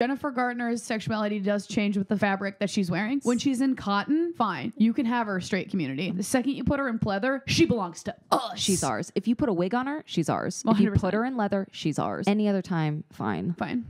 Jennifer Garner's sexuality does change with the fabric that she's wearing. When she's in cotton, fine. You can have her straight community. The second you put her in pleather, she belongs to us. She's ours. If you put a wig on her, she's ours. If you put her in leather, she's ours. Any other time, fine. Fine.